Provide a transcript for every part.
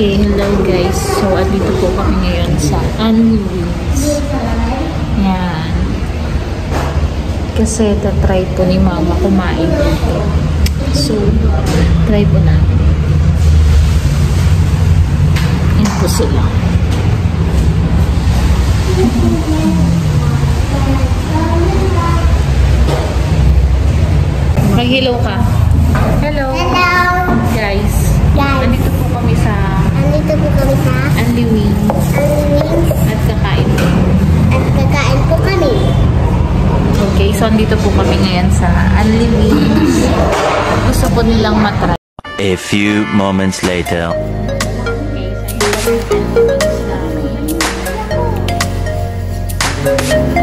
Okay, hello guys. So, andito po kami ngayon sa Anli Wings. Yan. Kasi tatry po ni mama kumain dito. So, try po natin. Yan po sila. Mag-hello ka. Hello. Hello! Guys. Guys. Andito Andito po kami sa Anli Wings. Wings At kakain po. at kakain po kami. Okay, so andito po kami ngayon sa Anli Wings. Gusto po nilang matry. A few moments later. Okay, so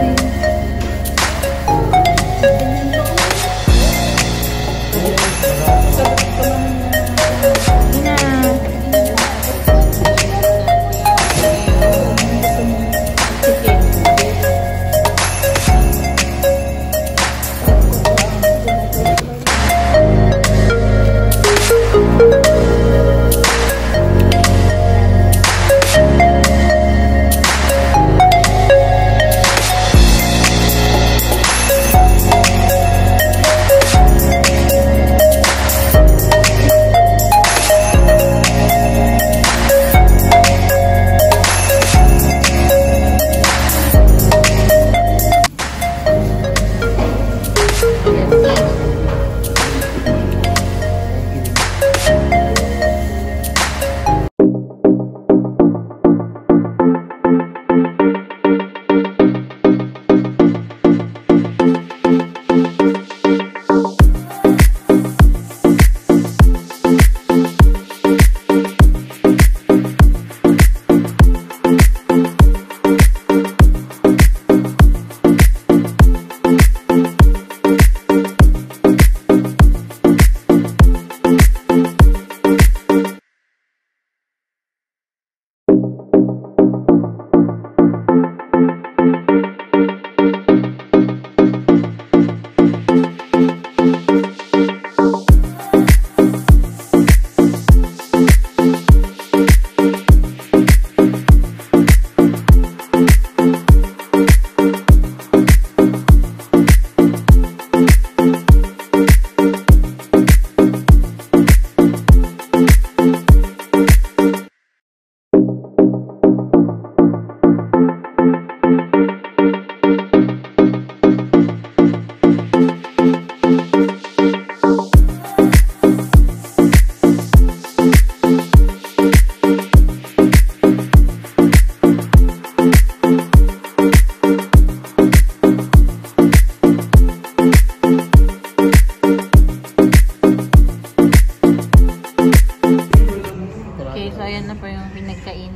yung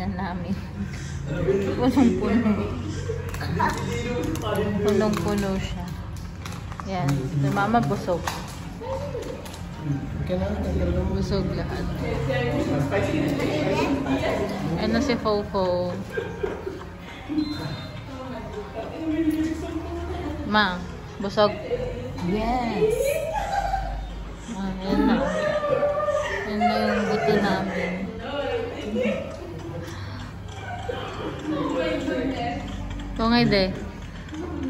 pinagkainan namin. Punong-puno. Punong-puno siya. Yan. Si mama busog. Busog lahat. Ano si Fofo? Ma, busog? Yes. Ah, yan na. Yan na yung buto namin. Ito nga de.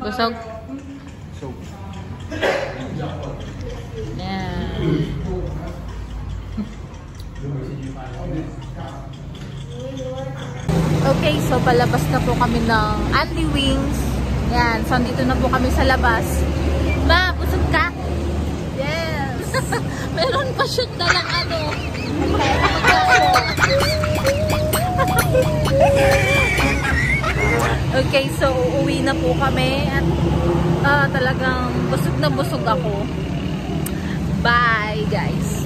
Busog? Yan. Okay, so palabas na po kami ng Andy Wings. Yan, so andito na po kami sa labas. Ma, busog ka? Yes! Meron pa siyang dalang ano. okay, so uuwi na po kami at ah, talagang busog na busog ako. Bye, guys!